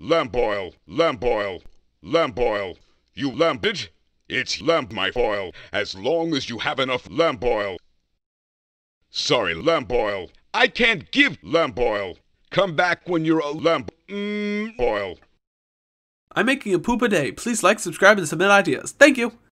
Lamp oil, lamp oil, lamp oil. You lamp it? It's lamp my foil, as long as you have enough lamp oil. Sorry, lamp oil. I can't give lamp oil. Come back when you're a lamp mm, oil. I'm making a poop a day. Please like, subscribe, and submit ideas. Thank you.